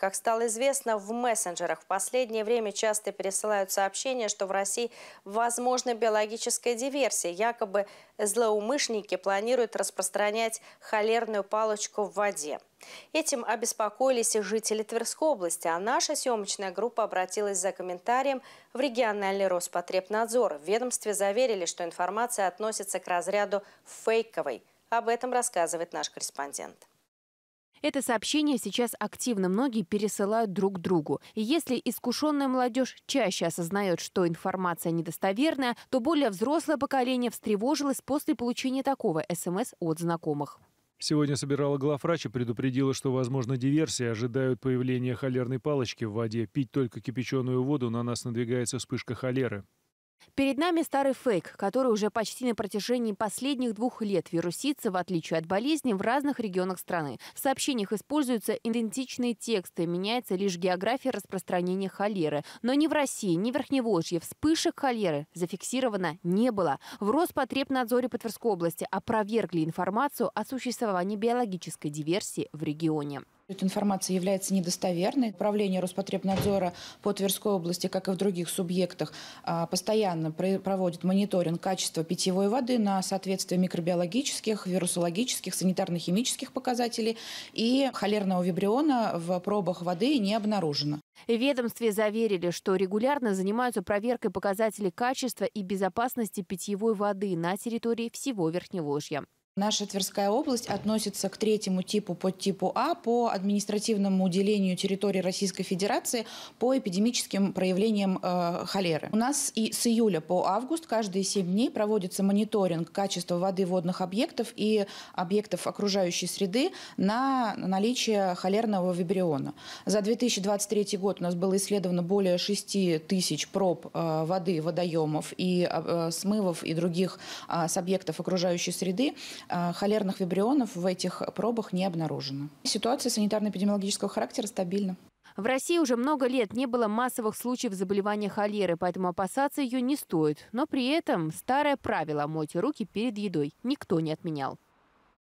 Как стало известно, в мессенджерах в последнее время часто пересылают сообщения, что в России возможна биологическая диверсия. Якобы злоумышленники планируют распространять холерную палочку в воде. Этим обеспокоились и жители Тверской области, а наша съемочная группа обратилась за комментарием в региональный Роспотребнадзор. В ведомстве заверили, что информация относится к разряду фейковой. Об этом рассказывает наш корреспондент. Это сообщение сейчас активно многие пересылают друг другу. И если искушенная молодежь чаще осознает, что информация недостоверная, то более взрослое поколение встревожилось после получения такого СМС от знакомых. Сегодня собирала главврач и предупредила, что, возможно, диверсия. Ожидают появления холерной палочки в воде. Пить только кипяченую воду, на нас надвигается вспышка холеры. Перед нами старый фейк, который уже почти на протяжении последних двух лет вирусится, в отличие от болезни, в разных регионах страны. В сообщениях используются идентичные тексты, меняется лишь география распространения холеры. Но ни в России, ни в Верхневолжье вспышек холеры зафиксировано не было. В Роспотребнадзоре по Тверской области опровергли информацию о существовании биологической диверсии в регионе. Эта информация является недостоверной. Управление Роспотребнадзора по Тверской области, как и в других субъектах, а, постоянно проводит мониторинг качества питьевой воды на соответствие микробиологических, вирусологических, санитарно-химических показателей. И холерного вибриона в пробах воды не обнаружено. В ведомстве заверили, что регулярно занимаются проверкой показателей качества и безопасности питьевой воды на территории всего Верхневолжья. Наша Тверская область относится к третьему типу под типу А по административному уделению территории Российской Федерации по эпидемическим проявлениям э, холеры. У нас и с июля по август каждые 7 дней проводится мониторинг качества воды водных объектов и объектов окружающей среды на наличие холерного вибриона. За 2023 год у нас было исследовано более 6 тысяч проб э, воды, водоемов и э, смывов и других э, с объектов окружающей среды. А, холерных вибрионов в этих пробах не обнаружено. Ситуация санитарно-эпидемиологического характера стабильна. В России уже много лет не было массовых случаев заболевания холеры, поэтому опасаться ее не стоит. Но при этом старое правило «мойте руки перед едой» никто не отменял.